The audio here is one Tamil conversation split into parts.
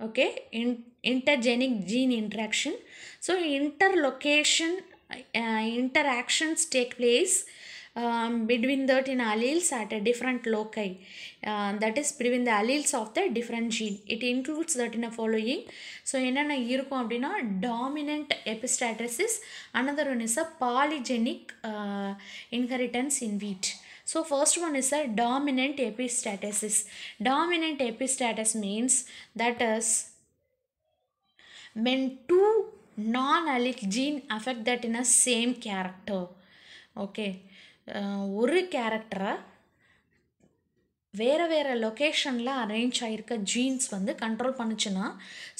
okay in, intergenic gene interaction so interlocation uh, interactions take place um, between certain alleles at a different loci uh, that is between the alleles of the different gene it includes certain following so என்னென்ன இருக்கும் அப்படின்னா dominant epistaxis another one is a polygenic uh, inheritance in wheat So first one is a dominant epistatesis. dominant epistatus means that is when two non-allelic gene affect that in a same character Okay. ஒரு கேரக்டரை வேறு வேறு லொக்கேஷனில் அரேஞ்ச் ஆகிருக்க ஜீன்ஸ் வந்து கண்ட்ரோல் பண்ணுச்சுன்னா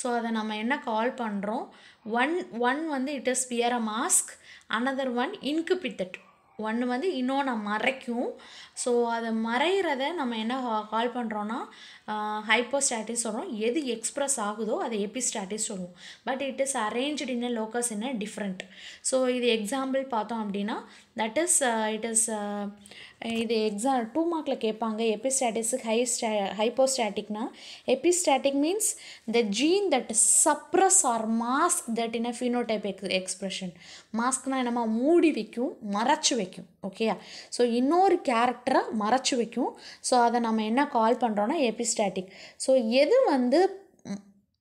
ஸோ அதை நம்ம என்ன கால் பண்ணுறோம் ஒன் ஒன் வந்து it is peer a mask another one inhibited ஒன்று வந்து இன்னொன்று மறைக்கும். ஸோ அதை மறைகிறத நம்ம என்ன கால் பண்ணுறோன்னா ஹைப்போஸ்டாட்டிஸ் சொல்கிறோம் எது எக்ஸ்ப்ரெஸ் ஆகுதோ அதை எபிஸ்டாட்டிஸ் சொல்லுவோம். But it is arranged in a locus in a different so இது எக்ஸாம்பிள் பார்த்தோம் அப்படின்னா தட் இஸ் இட் இஸ் இது எக்ஸாம் டூ மார்க்கில் கேட்பாங்க. எபிஸ்டாட்டிஸுக்கு ஹை ஸ்டா ஹைப்போஸ்டாட்டிக்னா epistatic means the gene that suppress or mask that in a phenotype ex expression மாஸ்க்னால் என்னமா மூடி வைக்கும் மறைச்சு வைக்கும். ஓகேயா ஸோ இன்னொரு கேரக்டரை மறைச்சு வைக்கும். ஸோ அதை நம்ம என்ன கால் பண்ணுறோன்னா எபிஸ்டாட்டிக் ஸோ எது வந்து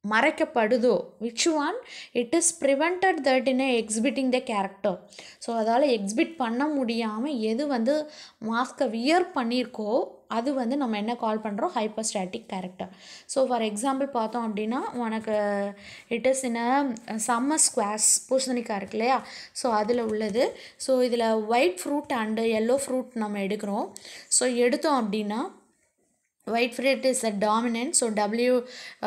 மறைக்கப்படுதோ? Which one it is prevented that in exhibiting the character so அதால் எக்ஸிபிட் பண்ண முடியாமல் எது வந்து மாஸ்கை வியர் பண்ணியிருக்கோ அது வந்து நம்ம என்ன கால் பண்ணுறோம் hypostatic character so for example பார்த்தோம் அப்படின்னா உனக்கு it is in a summer squash பூசணிக்காய் இருக்கு இல்லையா? ஸோ அதில் உள்ளது. ஸோ இதில் white fruit and yellow fruit நம்ம எடுக்கிறோம். ஸோ எடுத்தோம் அப்படின்னா white fruit is a dominant so w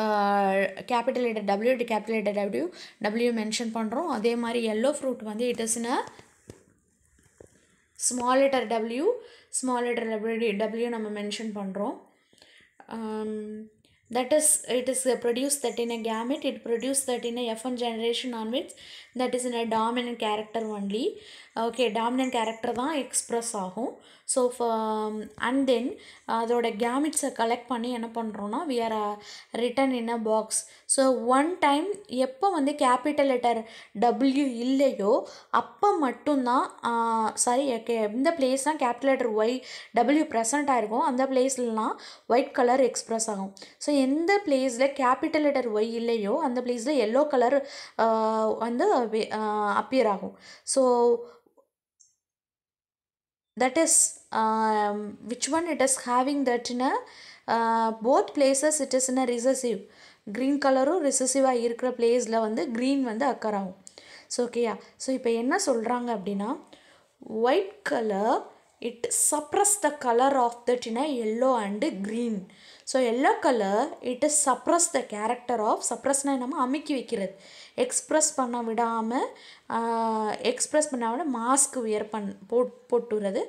uh, capital letter w to capital letter w w mention பண்ணுறோம் அதே மாதிரி yellow fruit வந்து it is in a small letter w small letter w w நம்ம mention பண்ணுறோம் um, that is it is uh, produced that in a gamete it produced that in a f1 generation onwards that is in a dominant character only okay dominant character தான் எக்ஸ்ப்ரெஸ் ஆகும் ஸோ அண்ட் தென் அதோட கேமிட்ஸை கலெக்ட் பண்ணி என்ன பண்ணுறோன்னா we are written in a box so one time எப்போ வந்து கேபிட்டல் லெட்டர் டபிள்யூ இல்லையோ அப்போ மட்டும்தான் சாரி எந்த பிளேஸ்னால் capital letter Y W present ஆகிருக்கும் அந்த பிளேஸ்லாம் ஒயிட் கலர் எக்ஸ்ப்ரெஸ் ஆகும். ஸோ எந்த பிளேஸில் கேபிட்டல் லெட்டர் ஒய் இல்லையோ அந்த பிளேஸில் எல்லோ கலர் வந்து அப்பியர் ஆகும். So that is Um, which one it is having that in a uh, both places it is in a recessive. Green கலரும் ரிசசிவாக இருக்கிற பிளேஸில் வந்து க்ரீன் வந்து அக்கர் ஆகும். ஸோ ஓகேயா ஸோ இப்போ என்ன சொல்கிறாங்க அப்படின்னா white colour it suppress the colour of that in yellow and green so yellow colour it is suppress the character of சப்ரஸ்னால் நம்ம அமுக்கி வைக்கிறது. எக்ஸ்ப்ரெஸ் பண்ண விடாமல் எக்ஸ்ப்ரெஸ் uh, பண்ண விட மாஸ்க் வியர் பண் போட் போட்டுறது.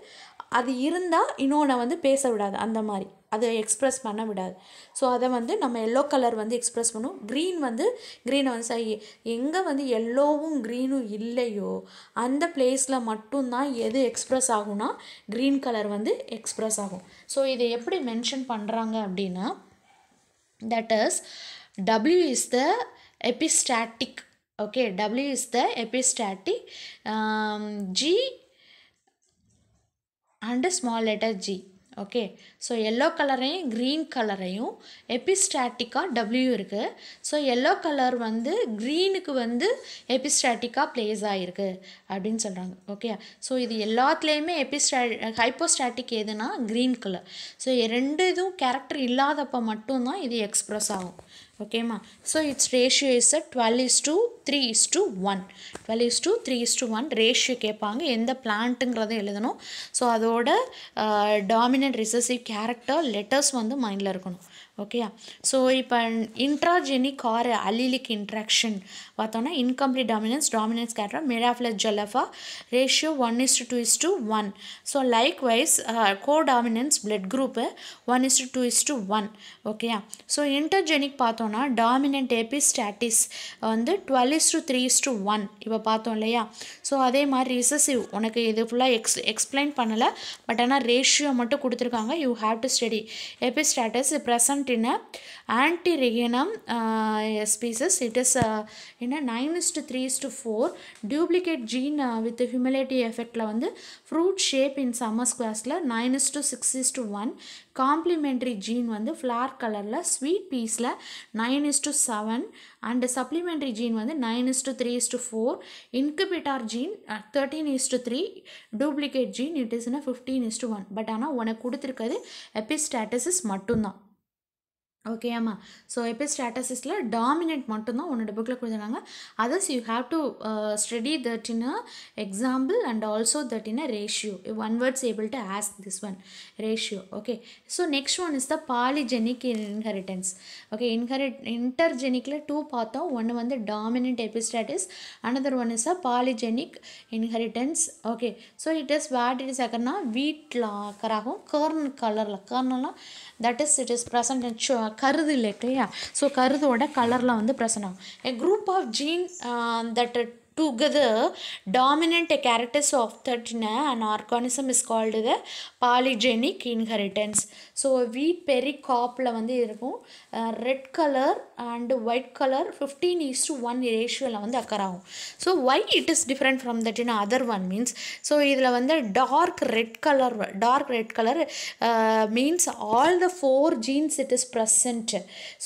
அது இருந்தால் இன்னொன்று வந்து பேச விடாது. அந்த மாதிரி. அதை எக்ஸ்ப்ரெஸ் பண்ண விடாது. ஸோ அதை வந்து நம்ம எல்லோ கலர் வந்து எக்ஸ்ப்ரெஸ் பண்ணும். க்ரீன் வந்து க்ரீனை வந்து சரி. எங்கே வந்து எல்லோவும் க்ரீனும் இல்லையோ அந்த பிளேஸில் மட்டும்தான் எது எக்ஸ்ப்ரெஸ் ஆகும்னா க்ரீன் கலர் வந்து எக்ஸ்ப்ரெஸ் ஆகும். ஸோ இதை எப்படி மென்ஷன் பண்ணுறாங்க அப்படின்னா that is W is the epistatic okay W is the epistatic G and small letter G okay so yellow கலரையும் green கலரையும் எபிஸ்டாட்டிக்காக டபிள்யூ இருக்குது ஸோ எல்லோ கலர் வந்து க்ரீனுக்கு வந்து எபிஸ்டாட்டிக்காக ப்ளேஸ் ஆகிருக்கு அப்படின்னு சொல்கிறாங்க ஓகே ஸோ இது எல்லாத்துலேயுமே எபிஸ்டா ஹைப்போஸ்டாட்டிக் எதுனா க்ரீன் கலர் ஸோ ரெண்டு இதுவும் கேரக்டர் இல்லாதப்போ மட்டும்தான் இது எக்ஸ்ப்ரெஸ் ஆகும். ஓகேம்மா so it's ratio is a twelve is to three is to one twelve is to three is to one ratio கேட்பாங்க எந்த பிளான்ட்டுங்கிறத எழுதணும். ஸோ அதோட டாமினன்ட் ரிசர்சிவ் கேரக்டர் லெட்டர்ஸ் வந்து மைண்டில் இருக்கணும். ஓகேயா ஸோ இப்போ இன்ட்ராஜெனிக் ஆர் அலிலிக் இன்ட்ராக்ஷன் பார்த்தோன்னா incomplete dominance dominance கேட்ரா Mirabilis jalapa ratio one is to two is to one so likewise codominance blood group one is to two is to one ஓகேயா ஸோ இன்டர்ஜெனிக் பார்த்தோன்னா டாமினன்ட் எபிஸ்டாட்டிஸ் வந்து twelve is to three is to one இப்போ பார்த்தோம் இல்லையா? ஸோ அதே மாதிரி ரிசசிவ் உனக்கு இது ஃபுல்லாக எக்ஸ் எக்ஸ்பிளைன் பண்ணலை பட் ஆனால் ரேஷியோ மட்டும் கொடுத்துருக்காங்க. You have to study epistasis present present in a antireginum uh, species. It is uh, in a 9 is to 3 is to 4 duplicate gene uh, with the humility effect ல வந்து fruit shape in summers classல 9 is to 6 is to 1 complementary gene வந்து flower கலரில் sweet peasல 9 is to 7 and supplementary gene வந்து 9 is to 3 is to 4 incubator gene uh, 13 is to 3 duplicate gene it is in a 15 is to 1 but ஆனால் உனக்கு கொடுத்துருக்கிறது எபிஸ்டாட்டசிஸ் மட்டும்தான் ஓகேயாம்மா ஸோ எபிஸ்டாட்டசிஸில் டாமினேட் மட்டும்தான் உன்னோட புக்கில் கொடுத்துருக்காங்க others you have to study that in a example and also that in a ratio one words able to ask this one ratio okay so next one is the polygenic inheritance okay inherit இன்டர்ஜெனிக்கில் two பார்த்தோம். ஒன்று வந்து dominant epistasis another one is a polygenic inheritance okay so it is wheat it is அக்கர்னா வீட்டில் அக்கராகும் கர்னல் கலரில் கர்னல்லாம் that is it is present in கருது இல்லை இல்லையா? ஸோ கருதோட கலரில் வந்து ப்ரெசன்ட் ஆகும் a group of gene that together dominant characters of that in an organism is called the polygenic inheritance. So wheat berry காப்பில் வந்து இருக்கும் red colour and white colour fifteen is to one ரேஷியோவில் வந்து அக்கர் ஆகும். So why it is different from that in other one means so இதில் வந்து dark red colour dark red colour means all the four genes it is present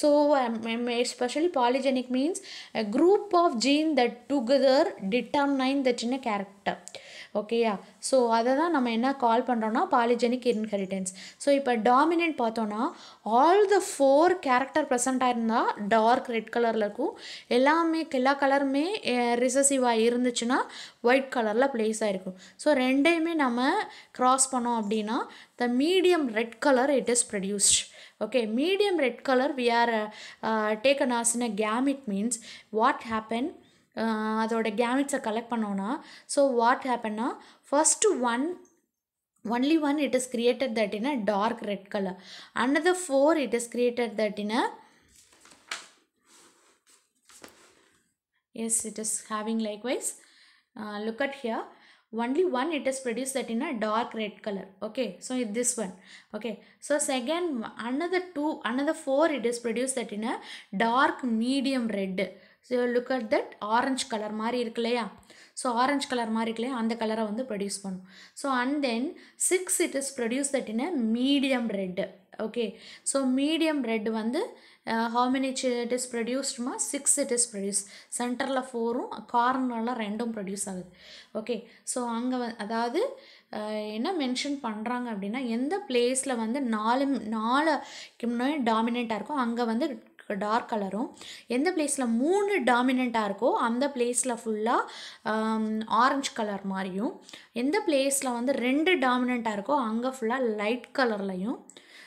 so especially polygenic means group of gene that together determine that in character ஓகேயா ஸோ அதை தான் நம்ம என்ன கால் பண்ணுறோன்னா பாலிஜெனிக் இன்ஹெரிட்டன்ஸ் ஸோ இப்போ டாமினன்ட் பார்த்தோன்னா ஆல் த ஃபோர் கேரக்டர் ப்ரெசண்ட்டாக இருந்தால் டார்க் ரெட் கலரில் இருக்கும். எல்லாமே எல்லா கலருமே ரிசசிவாக இருந்துச்சுன்னா ஒயிட் கலரில் ப்ளேஸ் ஆகிருக்கும் ஸோ ரெண்டையுமே நம்ம க்ராஸ் பண்ணோம் அப்படின்னா the medium red colour it is produced okay medium red color we are uh, uh, taken as in a gamete means what happened? அதோட கேமிட்ஸை கலெக்ட் பண்ணோன்னா so what ஹேப்பன்னா first one only one it is created that in a dark red color another four it is created that in a yes it is having likewise uh, look at here only one it is produced that in a dark red color okay so it- this one okay so second another two another four it is produced that in a dark medium red So look at that orange மாதிரி இருக்கு இல்லையா? ஸோ ஆரஞ்ச் கலர் மாதிரி இருக்கு இல்லையா? அந்த கலரை வந்து ப்ரொடியூஸ் பண்ணும். So and then six it is produce that in a medium red okay so medium red வந்து ஹவு மெனி இட் இஸ் ப்ரொடியூஸ்டுமா சிக்ஸ் இட் இஸ் ப்ரொடியூஸ் சென்டரில் ஃபோரும் கார்னரில் ரெண்டும் ப்ரொடியூஸ் ஆகுது. ஓகே ஸோ அங்கே வ அதாவது uh, என்ன மென்ஷன் பண்ணுறாங்க அப்படின்னா எந்த பிளேஸில் வந்து நாலு நாலு முன்னாடி டாமினேட்டாக இருக்கோ அங்கே வந்து டார்க் கலரும் எந்த பிளேஸில் மூணு டாமினண்ட்டாக இருக்கோ அந்த பிளேஸில் ஃபுல்லாக ஆரஞ்சு கலர் மாதிரியும் எந்த பிளேஸில் வந்து ரெண்டு டாமினண்ட்டாக இருக்கோ அங்கே ஃபுல்லாக லைட் கலர்லையும்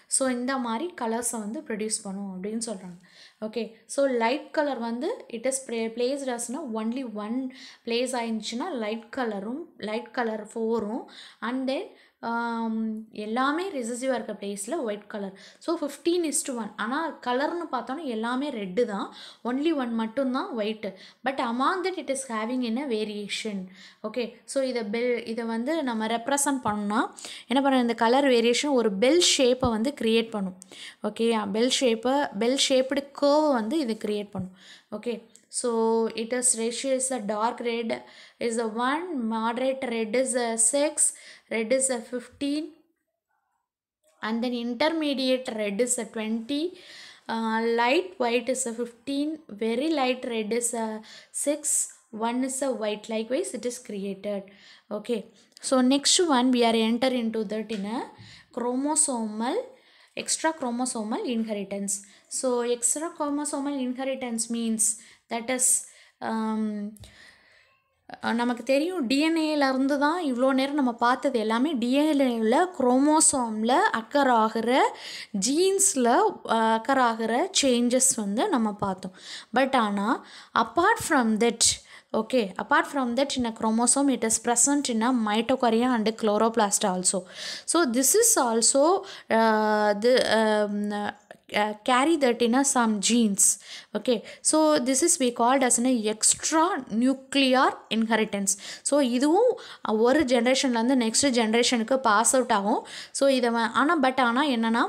ஸோ இந்த மாதிரி கலர்ஸை வந்து ப்ரொடியூஸ் பண்ணும் அப்படின்னு சொல்கிறாங்க ஓகே ஸோ லைட் கலர் வந்து இட் இஸ் ப்ளே பிளேஸ் அஸ்னா ஒன்லி ஒன் பிளேஸ் ஆயிருந்துச்சுன்னா லைட் கலரும் லைட் கலர் ஃபோரும் அண்ட் தென் எல்லாமே ரிசசிவாக இருக்க பிளேஸில் white colour so fifteen is to one ஆனால் கலர்னு பார்த்தோன்னா எல்லாமே ரெட்டு தான். ஒன்லி ஒன் மட்டும்தான் white but among that it is having in a variation okay so இதை பெல் இதை வந்து நம்ம ரெப்ரசன்ட் பண்ணால் என்ன பண்ண இந்த கலர் வேரியேஷன் ஒரு பெல் ஷேப்பை வந்து க்ரியேட் பண்ணும். ஓகே பெல் ஷேப்பை பெல் ஷேப்டு கேர்வை வந்து இது க்ரியேட் பண்ணும். Okay so it is ratio is a dark red is a 1 moderate red is a 6 red is a 15 and then intermediate red is a 20 uh, light white is a 15 very light red is a 6 one is a white. Likewise it is created. Okay. So next one we are enter into that in a chromosomal extra chromosomal inheritance. So extra chromosomal inheritance means that is um, நமக்கு தெரியும் டிஎன்ஏலேருந்து தான் இவ்வளோ நேரம் நம்ம பார்த்தது எல்லாமே டிஎன்ஏவில் குரோமோசோமில் அக்கர் ஆகிற ஜீன்ஸில் அக்கர் ஆகிற சேஞ்சஸ் வந்து நம்ம பார்த்தோம். பட் ஆனால் apart from that okay apart from that in a chromosome it is present in a mitochondria and a chloroplast also. So this is uh, uh, carry that in a some genes okay? So this is we called as an extra nuclear inheritance. So இதுவும் uh, ஒரு ஜென்ரேஷன்லேருந்து நெக்ஸ்ட் ஜென்ரேஷனுக்கு பாஸ் அவுட் ஆகும். ஸோ இதை ஆனால் பட் ஆனால் என்னென்னா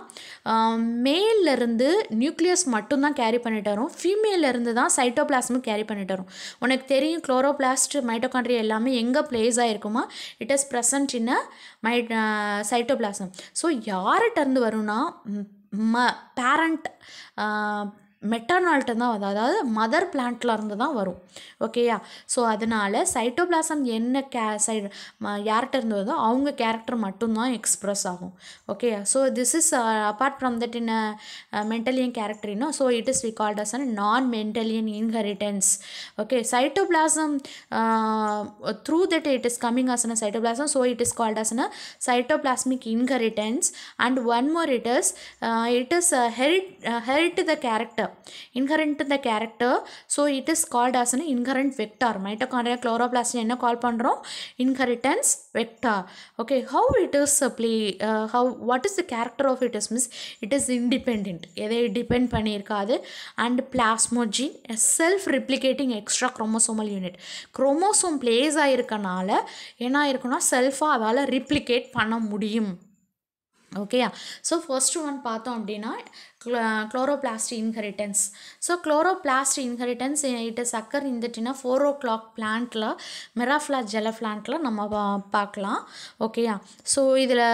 மேல்லேருந்து um, நியூக்ளியஸ் மட்டும்தான் கேரி பண்ணிட்டு வரும். ஃபீமேலேருந்து தான் சைட்டோபிளாஸ்மும் கேரி பண்ணிட்டு வரும். உனக்கு தெரியும் குளோரோபிளாஸ்ட் மைட்டோகாண்ட்ரியா எல்லாமே எங்கே place ஆகிருக்குமா it is present in my cytoplasm so யார்கிட்ட இருந்து வரும்னா ம பேரண்ட் மெட்டானால்ட்டு தான் வரும். அதாவது மதர் பிளான்ட்லேருந்து தான் வரும். ஓகேயா ஸோ அதனால் சைட்டோபிளாசம் என்ன கே சை யார்கிட்ட இருந்து வருதோ அவங்க கேரக்டர் மட்டும்தான் எக்ஸ்ப்ரெஸ் ஆகும். ஓகேயா so this is apart from that in Mendelian character இன்னும் so it is we called as an non Mendelian inheritance okay cytoplasm through that it is coming as an cytoplasm so it is called as an cytoplasmic inheritance and one more it is it is inherit inherit the character incurrent இந்த character so it is called as an incurrent vector mitochondria chloroplast என்ன கால் பண்ணுறோம் inheritance vector okay how it is play how what is the character of it is miss it is independent எதை depend பண்ணியிருக்காது and plasmagene self replicating extra chromosomal unit chromosome place ஆகிருக்கனால என்ன இருக்குன்னா செல்ஃபாக அதால் ரிப்ளிகேட் பண்ண முடியும் ஓகேயா ஸோ ஃபர்ஸ்ட் ஒன் பார்த்தோம் அப்படின்னா chloroplast inheritance so chloroplast inheritance it is occur இந்துட்டுனா four o'clock பிளான்ட்டில் மெராஃப்ளா ஜெல பிளான்ட்டில் நம்ம பார்க்கலாம். ஓகேயா ஸோ இதில்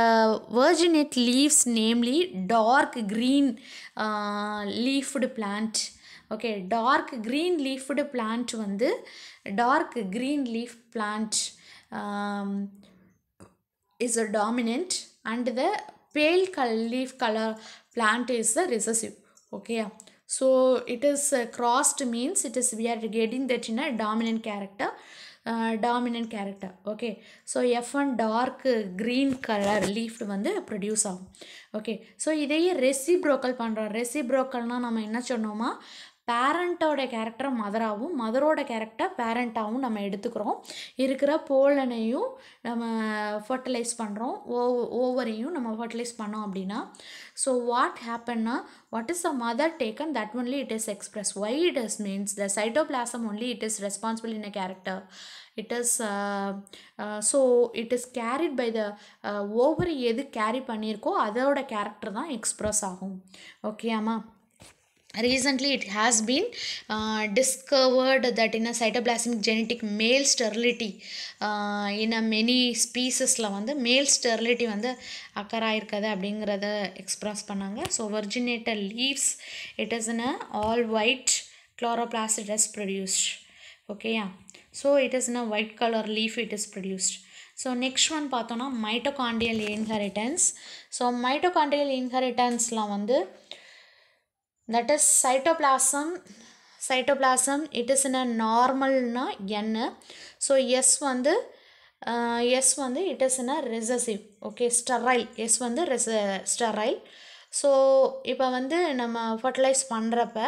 variegated leaves namely dark green leafed plant okay dark green leafed plant வந்து dark green leaf plant is a dominant and the pale col- leaf color plant is the recessive okay so it is uh, crossed means it is we are getting that in a dominant character uh, dominant character okay so f1 dark uh, green color leaf வந்து ப்ரொடியூஸ் ஆகும் ஓகே ஸோ இதையே ரெசிப்ரோக்கல் பண்ணுறோம் ரெசிப்ரோக்கல்னால் நம்ம என்ன சொன்னோமா பேரண்ட்டோட கேரக்டர் மதராகவும் மதரோட கேரக்டர் பேரண்ட்டாகவும் நம்ம எடுத்துக்கிறோம். இருக்கிற போலனையும் நம்ம ஃபர்டிலைஸ் பண்ணுறோம் ஓ ஓவரையும் நம்ம ஃபர்டிலைஸ் பண்ணோம் அப்படின்னா so what ஹேப்பன்னா what is a mother taken that only it is express why it is means the cytoplasm only it is responsible in a character it is so it is carried by the ovary எது கேரி பண்ணியிருக்கோ அதோட கேரக்டர் தான் எக்ஸ்ப்ரெஸ் ஆகும். ஓகேயாம்மா recently it has been uh, discovered that in a cytoplasmic genetic male sterility uh, in a many வந்து மேல் ஸ்டெர்லிட்டி வந்து அக்கராயிருக்குது அப்படிங்கிறத எக்ஸ்ப்ரெஸ் பண்ணாங்க. So வெர்ஜினேட்டர் leaves it is in a all white chloroplast it is produced. ஓகேயா so it is in a white colour leaf it is produced. So next one பார்த்தோன்னா மைட்டோகாண்டியல் இன்ஹெரிட்டன்ஸ் ஸோ மைட்டோகாண்டியல் இன்ஹெரிட்டன்ஸ்லாம் வந்து that is cytoplasm cytoplasm it is in a நார்மல்னா என்னு ஸோ எஸ் வந்து எஸ் வந்து it is in a recessive okay sterile S வந்து ரிச ஸ்டெரைல் ஸோ இப்போ வந்து நம்ம ஃபர்டிலைஸ் பண்ணுறப்ப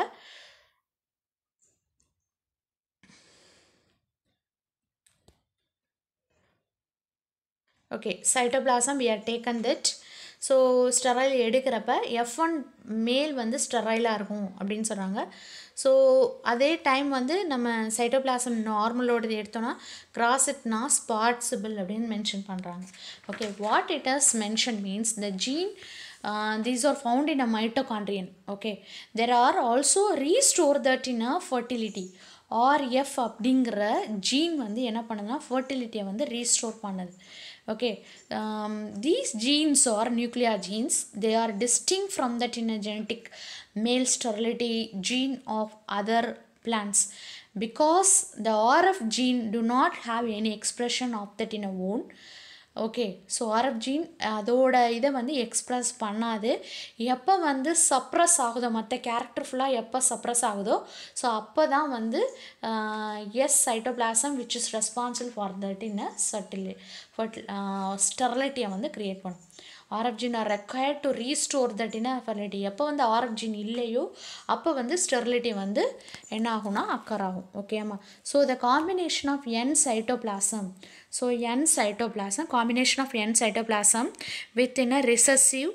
okay cytoplasm we are taken that. So sterile எடுக்கிறப்ப எஃப் ஒன் மேல் வந்து ஸ்டெரைலாக இருக்கும் அப்படின்னு சொல்கிறாங்க ஸோ அதே டைம் வந்து நம்ம சைட்டோபிளாசம் நார்மலோடது எடுத்தோன்னா கிராஸ் இட் நாஸ் ஸ்பாட்ஸிபிள் அப்படின்னு மென்ஷன் பண்ணுறாங்க okay what it has mention means the gene these are found in a mitochondrion okay there are also restore that in a fertility RF அப்படிங்கிற ஜீன் வந்து என்ன பண்ணுதுன்னா ஃபர்டிலிட்டியை வந்து ரீஸ்டோர் பண்ணுது. Okay um, these genes or nuclear genes they are distinct from that in a genetic male sterility gene of other plants because the rf gene do not have any expression of that in a wound okay so RF gene அதோட இதை வந்து எக்ஸ்ப்ரெஸ் பண்ணாது எப்போ வந்து சப்ரஸ் ஆகுதோ மற்ற கேரக்டர் ஃபுல்லாக எப்போ சப்ரஸ் ஆகுதோ ஸோ அப்போ தான் வந்து S cytoplasm which is responsible for that in a subtle ஃபர்டி ஸ்டெர்லிட்டியை uh, வந்து க்ரியேட் பண்ணும். RF are required to restore that in fertility எப்போ வந்து ஆர்எஃப் இல்லையோ அப்போ வந்து ஸ்டெர்லிட்டி வந்து என்ன ஆகும்னா அக்கர் ஆகும் ஓகேம்மா so the combination of N cytoplasm so N cytoplasm combination of N cytoplasm with in a recessive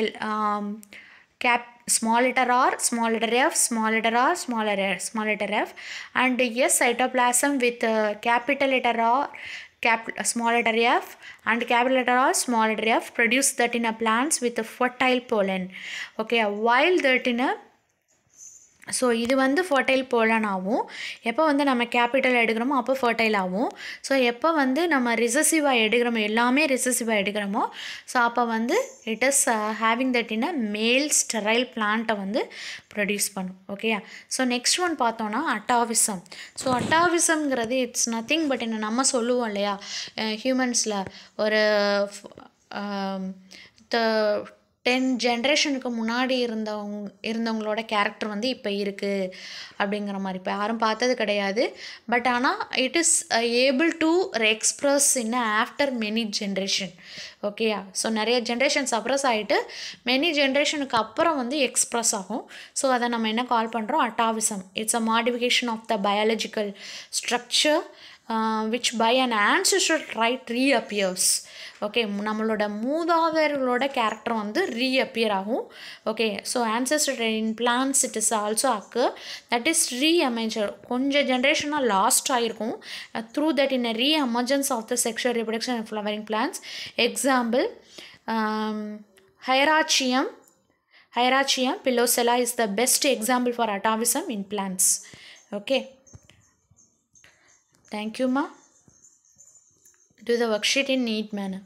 L cap small letter r small letter f small letter r small letter small letter f and yes cytoplasm with uh, capital letter r cap small letter f and capital letter r small letter f produce that in a plants with a fertile pollen. Okay while that in a so இது வந்து ஃபர்டைல் போலன் ஆகும் எப்போ வந்து நம்ம கேபிட்டல் எடுக்கிறோமோ அப்போ ஃபர்டைல் ஆகும் ஸோ எப்போ வந்து நம்ம ரிசசிவாக எடுக்கிறோமோ எல்லாமே ரிசசிவாக எடுக்கிறோமோ ஸோ அப்போ வந்து it is having that in a male sterile பிளான்ட்டை வந்து ப்ரொடியூஸ் பண்ணும். ஓகேயா ஸோ நெக்ஸ்ட் ஒன் பார்த்தோன்னா அட்டாவிசம் ஸோ அட்டாவிசம்ங்கிறது இட்ஸ் நத்திங் பட் என்ன நம்ம சொல்லுவோம் இல்லையா? ஹியூமன்ஸில் ஒரு த டென் ஜென்ரேஷனுக்கு முன்னாடி இருந்தவங்க இருந்தவங்களோட கேரக்டர் வந்து இப்போ இருக்குது அப்படிங்கிற மாதிரி. இப்போ யாரும் பார்த்தது கிடையாது. பட் ஆனால் it is able to express in after many generation ஓகேயா ஸோ நிறைய ஜென்ரேஷன் சப்ரஸ் ஆகிட்டு மெனி ஜென்ரேஷனுக்கு அப்புறம் வந்து எக்ஸ்ப்ரெஸ் ஆகும். ஸோ அதை நம்ம என்ன கால் பண்ணுறோம் atavism. It's a modification of the biological structure which by an ancestor right reappears okay நம்மளோட மூதாதையர்களோட கேரக்டர் வந்து ரீஅப்பியர் ஆகும். Okay so ancestor in plants it is also occur that is reemerge கொஞ்சம் ஜென்ரேஷனாக லாஸ்ட் ஆகிருக்கும் through that in reemergence of the sexual reproduction flowering plants example Hieracium Hieracium pilosella is the best example for atavism in plants okay Thank you, ma. Do the worksheet in neat manner.